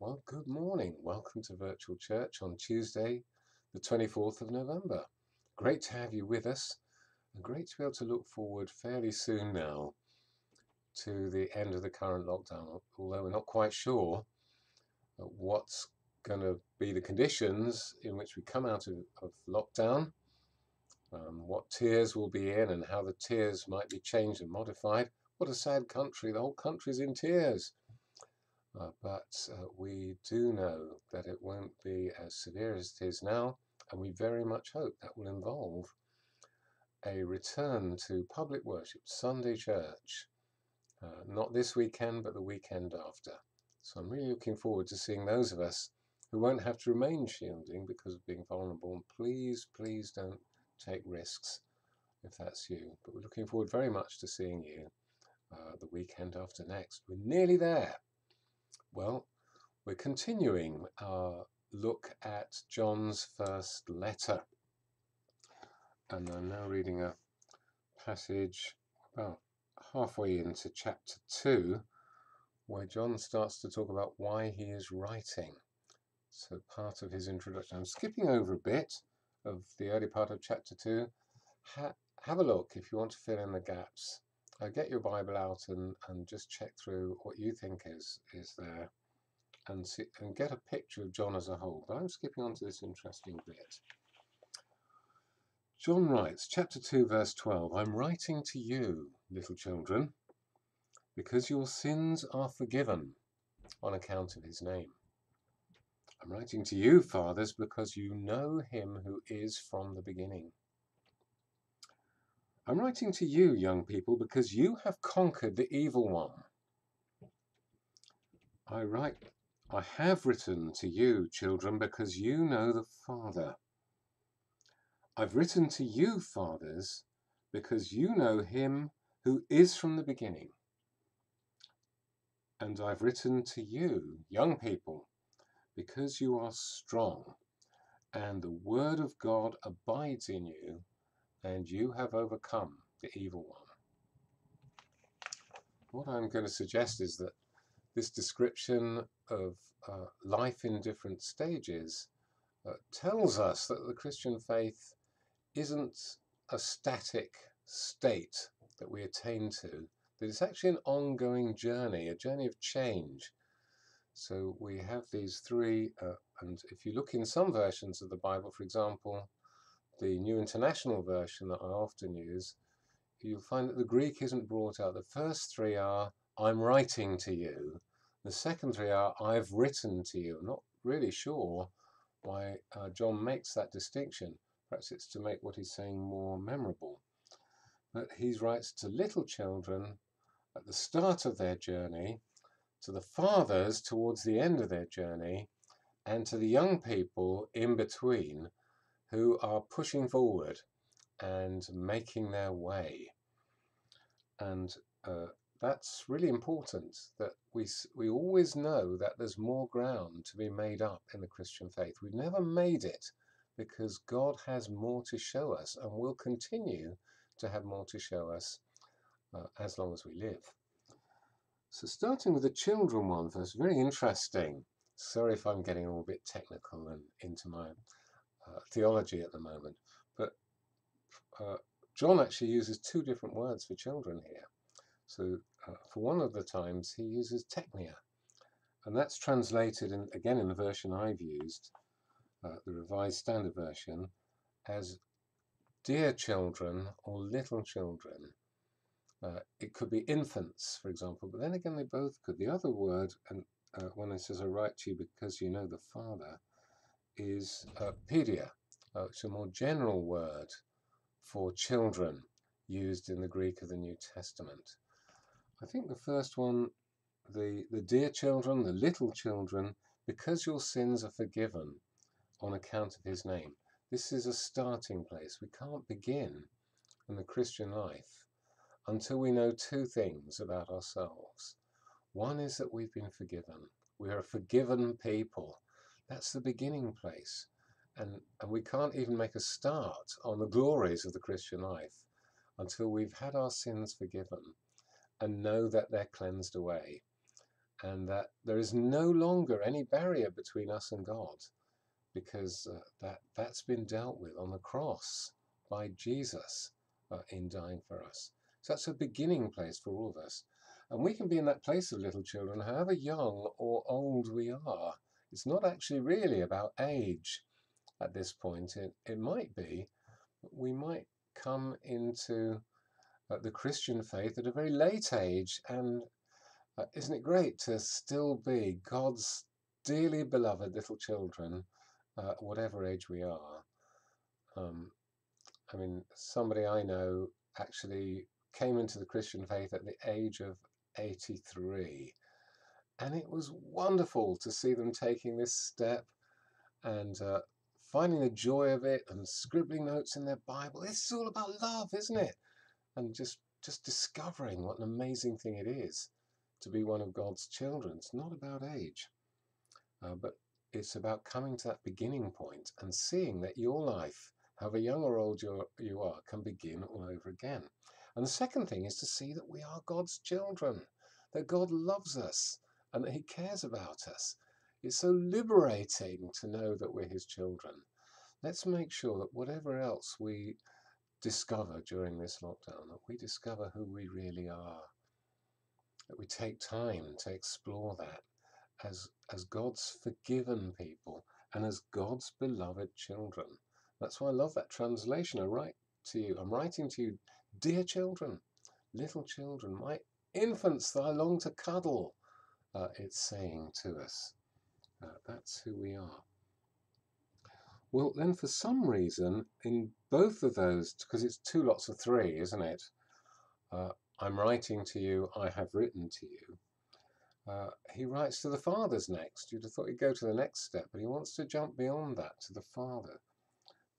Well, good morning. Welcome to Virtual Church on Tuesday, the 24th of November. Great to have you with us and great to be able to look forward fairly soon now to the end of the current lockdown, although we're not quite sure what's going to be the conditions in which we come out of, of lockdown, um, what tiers we'll be in, and how the tiers might be changed and modified. What a sad country! The whole country's in tears. Uh, but uh, we do know that it won't be as severe as it is now, and we very much hope that will involve a return to public worship, Sunday church, uh, not this weekend, but the weekend after. So I'm really looking forward to seeing those of us who won't have to remain shielding because of being vulnerable. And please, please don't take risks if that's you. But we're looking forward very much to seeing you uh, the weekend after next. We're nearly there. Well, we're continuing our look at John's first letter. And I'm now reading a passage about halfway into chapter 2 where John starts to talk about why he is writing. So, part of his introduction. I'm skipping over a bit of the early part of chapter 2. Ha have a look if you want to fill in the gaps uh, get your Bible out and, and just check through what you think is is there and see, and get a picture of John as a whole. But I'm skipping on to this interesting bit. John writes, chapter 2, verse 12, I'm writing to you, little children, because your sins are forgiven on account of his name. I'm writing to you, fathers, because you know him who is from the beginning. I'm writing to you, young people, because you have conquered the evil one. I write, I have written to you, children, because you know the Father. I've written to you, fathers, because you know him who is from the beginning. And I've written to you, young people, because you are strong, and the word of God abides in you, and you have overcome the evil one. What I'm going to suggest is that this description of uh, life in different stages uh, tells us that the Christian faith isn't a static state that we attain to, that it's actually an ongoing journey, a journey of change. So we have these three, uh, and if you look in some versions of the Bible, for example, the New International Version that I often use, you'll find that the Greek isn't brought out. The first three are, I'm writing to you. The second three are, I've written to you. I'm not really sure why uh, John makes that distinction. Perhaps it's to make what he's saying more memorable. But he writes to little children at the start of their journey, to the fathers towards the end of their journey, and to the young people in between who are pushing forward and making their way. And uh, that's really important that we, we always know that there's more ground to be made up in the Christian faith. We've never made it because God has more to show us and will continue to have more to show us uh, as long as we live. So starting with the children one first, very interesting. Sorry if I'm getting all a bit technical and into my uh, theology at the moment, but uh, John actually uses two different words for children here. So uh, for one of the times he uses teknia, and that's translated in, again in the version I've used, uh, the Revised Standard Version, as dear children or little children. Uh, it could be infants, for example, but then again they both could. The other word, and uh, when it says I write to you because you know the Father, is uh, pedia, uh, which is a more general word for children used in the Greek of the New Testament. I think the first one, the, the dear children, the little children, because your sins are forgiven on account of his name. This is a starting place. We can't begin in the Christian life until we know two things about ourselves. One is that we've been forgiven. We are a forgiven people. That's the beginning place. And, and we can't even make a start on the glories of the Christian life until we've had our sins forgiven and know that they're cleansed away. and that there is no longer any barrier between us and God because uh, that, that's been dealt with on the cross by Jesus uh, in dying for us. So that's a beginning place for all of us. And we can be in that place of little children, however young or old we are. It's not actually really about age at this point. It, it might be, we might come into uh, the Christian faith at a very late age. And uh, isn't it great to still be God's dearly beloved little children, uh, whatever age we are? Um, I mean, somebody I know actually came into the Christian faith at the age of 83. And it was wonderful to see them taking this step and uh, finding the joy of it and scribbling notes in their Bible. This is all about love, isn't it? And just, just discovering what an amazing thing it is to be one of God's children. It's not about age, uh, but it's about coming to that beginning point and seeing that your life, however young or old you are, can begin all over again. And the second thing is to see that we are God's children, that God loves us and that He cares about us. It's so liberating to know that we're His children. Let's make sure that whatever else we discover during this lockdown, that we discover who we really are, that we take time to explore that as, as God's forgiven people and as God's beloved children. That's why I love that translation. I write to you, I'm writing to you Dear children, little children, my infants that I long to cuddle, uh, it's saying to us. Uh, that's who we are. Well, then, for some reason, in both of those, because it's two lots of three, isn't it? Uh, I'm writing to you, I have written to you. Uh, he writes to the fathers next. You'd have thought he'd go to the next step, but he wants to jump beyond that to the father,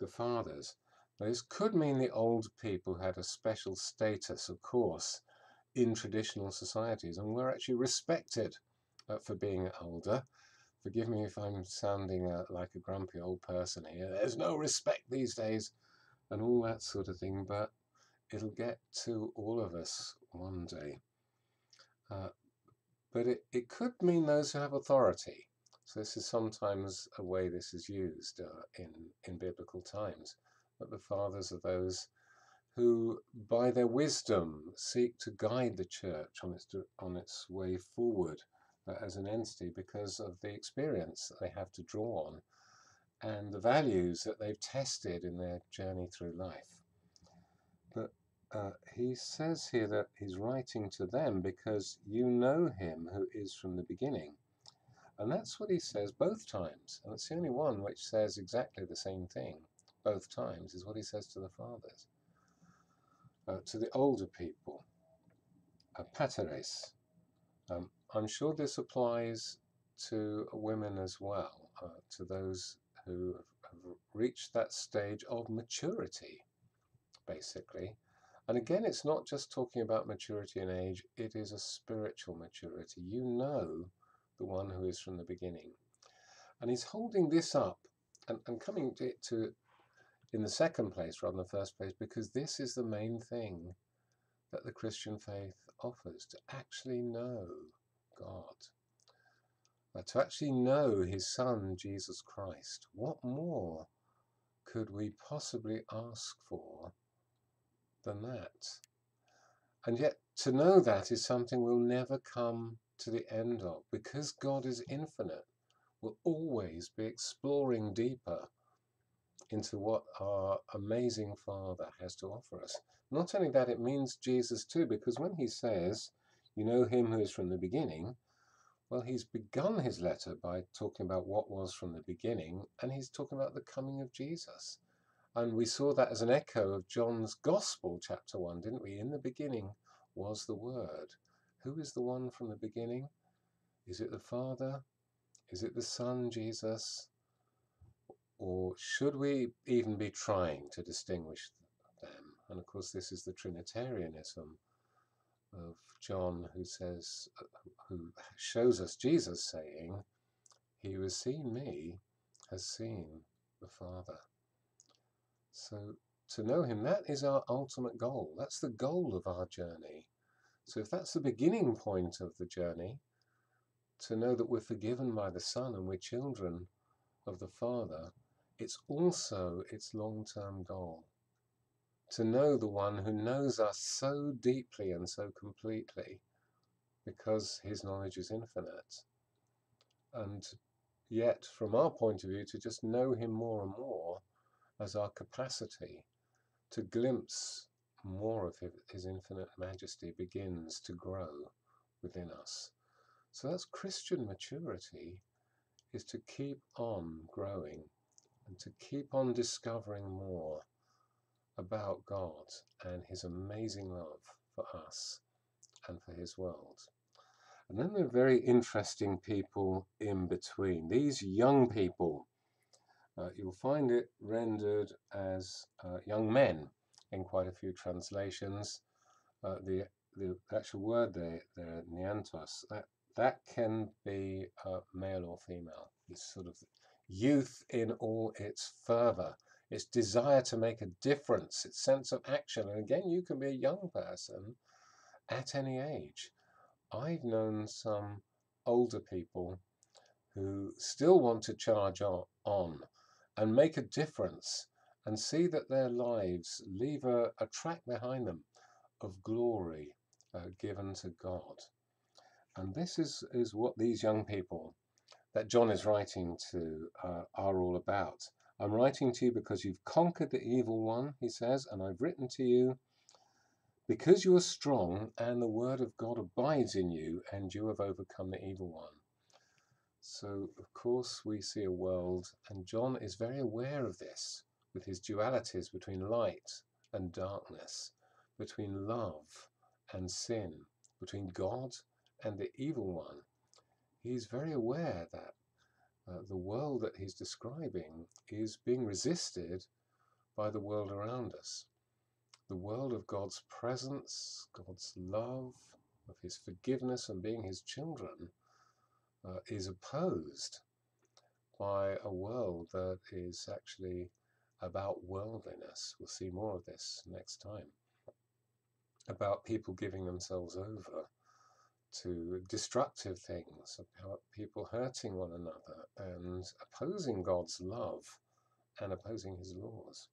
the fathers. Now, This could mean the old people had a special status, of course, in traditional societies and we're actually respected uh, for being older. Forgive me if I'm sounding uh, like a grumpy old person here. There's no respect these days and all that sort of thing, but it'll get to all of us one day. Uh, but it, it could mean those who have authority. So this is sometimes a way this is used uh, in, in biblical times that the fathers are those who, by their wisdom, seek to guide the church on its, on its way forward uh, as an entity because of the experience that they have to draw on and the values that they've tested in their journey through life. But uh, he says here that he's writing to them because you know him who is from the beginning. And that's what he says both times. And it's the only one which says exactly the same thing both times is what he says to the fathers. Uh, to the older people, uh, pateres. Um, I'm sure this applies to women as well, uh, to those who have reached that stage of maturity, basically. And again, it's not just talking about maturity in age, it is a spiritual maturity. You know the one who is from the beginning. And he's holding this up and, and coming to, to in the second place rather than the first place because this is the main thing that the Christian faith offers to actually know God, to actually know His Son, Jesus Christ. What more could we possibly ask for than that? And yet, to know that is something we'll never come to the end of because God is infinite. We'll always be exploring deeper into what our amazing Father has to offer us. Not only that, it means Jesus too, because when he says, You know him who is from the beginning, well, he's begun his letter by talking about what was from the beginning, and he's talking about the coming of Jesus. And we saw that as an echo of John's Gospel, chapter 1, didn't we? In the beginning was the Word. Who is the one from the beginning? Is it the Father? Is it the Son, Jesus? Or should we even be trying to distinguish them? And of course, this is the Trinitarianism of John, who says, uh, who shows us Jesus saying, He who has seen me has seen the Father. So to know Him, that is our ultimate goal. That's the goal of our journey. So if that's the beginning point of the journey, to know that we're forgiven by the Son and we're children of the Father, it's also its long-term goal. To know the one who knows us so deeply and so completely because his knowledge is infinite. And yet, from our point of view, to just know him more and more as our capacity to glimpse more of his infinite majesty begins to grow within us. So that's Christian maturity, is to keep on growing and to keep on discovering more about God and his amazing love for us and for his world. And then there are very interesting people in between. These young people, uh, you'll find it rendered as uh, young men in quite a few translations. Uh, the the actual word there, there, neantos, that that can be uh, male or female. This sort of youth in all its fervor, its desire to make a difference, its sense of action. And again, you can be a young person at any age. I've known some older people who still want to charge on and make a difference and see that their lives leave a, a track behind them of glory uh, given to God. And this is, is what these young people that John is writing to uh, are all about. I'm writing to you because you've conquered the evil one, he says, and I've written to you because you are strong and the word of God abides in you and you have overcome the evil one. So, of course, we see a world, and John is very aware of this with his dualities between light and darkness, between love and sin, between God and the evil one. He's very aware that uh, the world that he's describing is being resisted by the world around us. The world of God's presence, God's love, of his forgiveness and being his children uh, is opposed by a world that is actually about worldliness. We'll see more of this next time. About people giving themselves over to destructive things, about people hurting one another and opposing God's love and opposing his laws.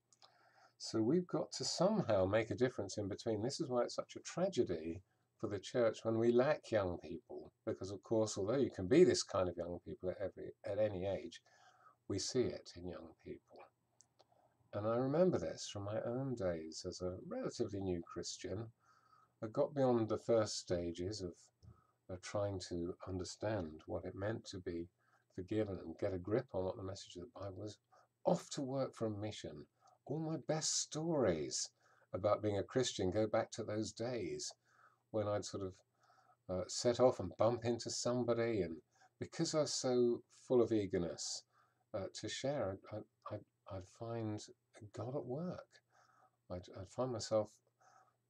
So we've got to somehow make a difference in between. This is why it's such a tragedy for the church when we lack young people, because of course, although you can be this kind of young people at every at any age, we see it in young people. And I remember this from my own days as a relatively new Christian. I got beyond the first stages of uh, trying to understand what it meant to be forgiven and get a grip on what the message of the Bible was, off to work for a mission. All my best stories about being a Christian go back to those days when I'd sort of uh, set off and bump into somebody, and because I was so full of eagerness uh, to share, I, I, I'd find God at work. I'd, I'd find myself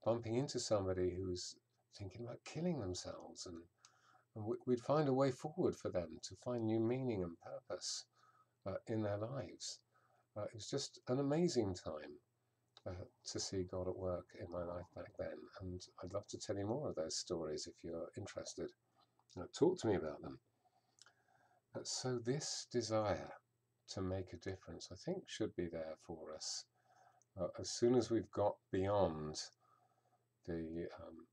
bumping into somebody who was thinking about killing themselves, and, and we'd find a way forward for them to find new meaning and purpose uh, in their lives. Uh, it was just an amazing time uh, to see God at work in my life back then, and I'd love to tell you more of those stories if you're interested. Uh, talk to me about them. Uh, so, this desire to make a difference, I think, should be there for us. Uh, as soon as we've got beyond the um,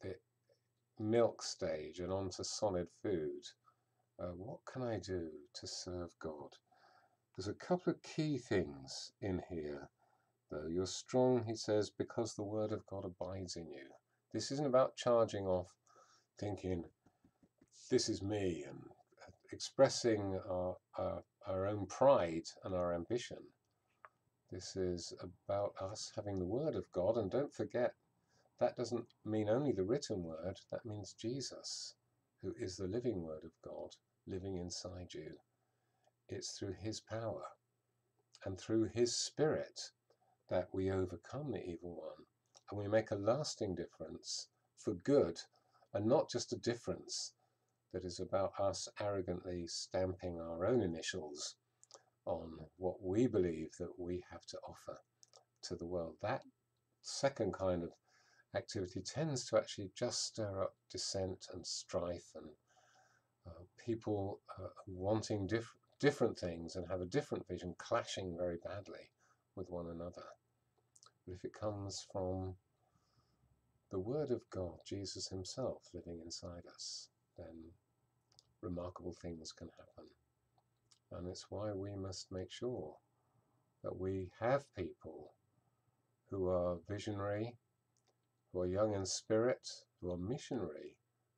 the milk stage and onto solid food, uh, what can I do to serve God? There's a couple of key things in here, though. You're strong, he says, because the word of God abides in you. This isn't about charging off, thinking, this is me, and expressing our, our, our own pride and our ambition. This is about us having the Word of God, and don't forget, that doesn't mean only the written Word, that means Jesus, who is the living Word of God, living inside you. It's through His power and through His Spirit that we overcome the evil one, and we make a lasting difference for good, and not just a difference that is about us arrogantly stamping our own initials on what we believe that we have to offer to the world. That second kind of activity tends to actually just stir up dissent and strife and uh, people uh, wanting diff different things and have a different vision clashing very badly with one another. But if it comes from the Word of God, Jesus Himself living inside us, then remarkable things can happen. And it's why we must make sure that we have people who are visionary, who are young in spirit, who are missionary,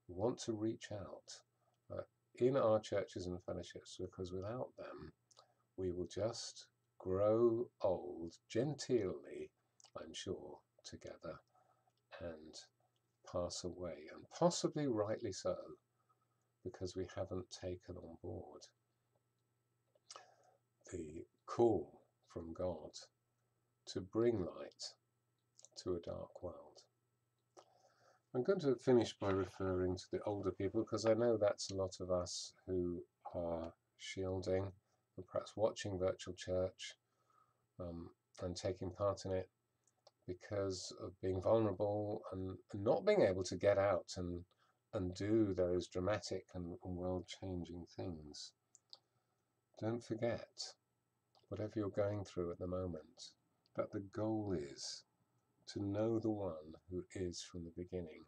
want to reach out uh, in our churches and fellowships, because without them, we will just grow old genteelly, I'm sure, together and pass away, and possibly rightly so, because we haven't taken on board the call from God to bring light to a dark world. I'm going to finish by referring to the older people because I know that's a lot of us who are shielding or perhaps watching virtual church um, and taking part in it because of being vulnerable and, not being able to get out and and do those dramatic and, and world-changing things. Don't forget, whatever you're going through at the moment, that the goal is to know the one who is from the beginning.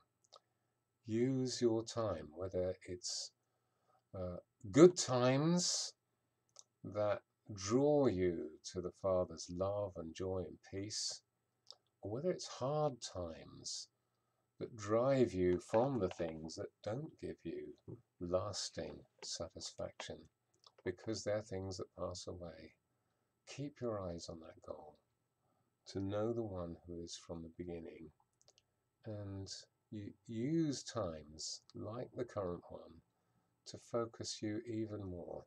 Use your time, whether it's uh, good times that draw you to the Father's love and joy and peace, or whether it's hard times that drive you from the things that don't give you lasting satisfaction because they're things that pass away. Keep your eyes on that goal to know the one who is from the beginning and you use times like the current one to focus you even more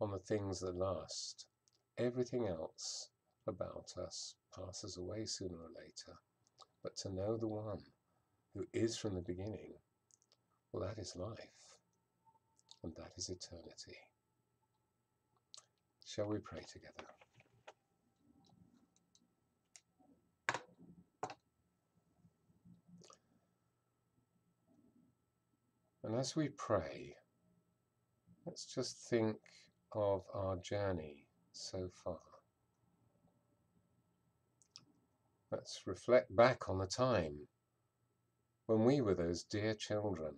on the things that last. Everything else about us passes away sooner or later. But to know the one who is from the beginning, well, that is life, and that is eternity. Shall we pray together? And as we pray, let's just think of our journey so far. Let's reflect back on the time when we were those dear children,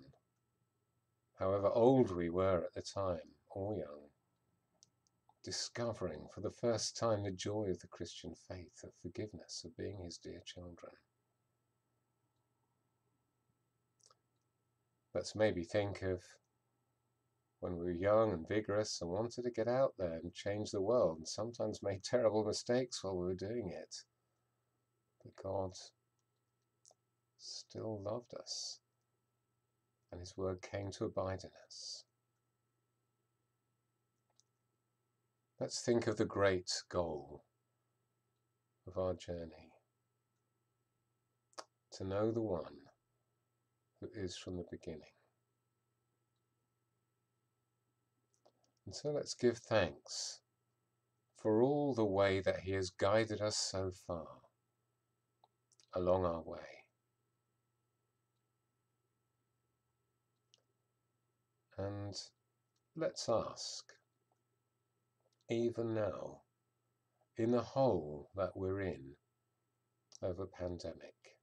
however old we were at the time, or young, discovering for the first time the joy of the Christian faith, of forgiveness, of being his dear children. Let's maybe think of when we were young and vigorous and wanted to get out there and change the world and sometimes made terrible mistakes while we were doing it. But God still loved us and His word came to abide in us. Let's think of the great goal of our journey to know the one is from the beginning. And so let's give thanks for all the way that He has guided us so far along our way. And let's ask, even now, in the hole that we're in over pandemic,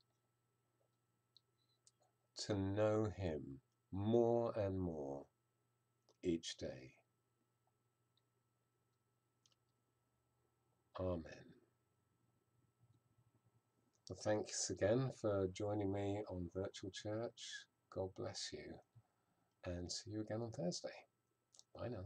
to know Him more and more each day. Amen. Well, thanks again for joining me on Virtual Church. God bless you, and see you again on Thursday. Bye now.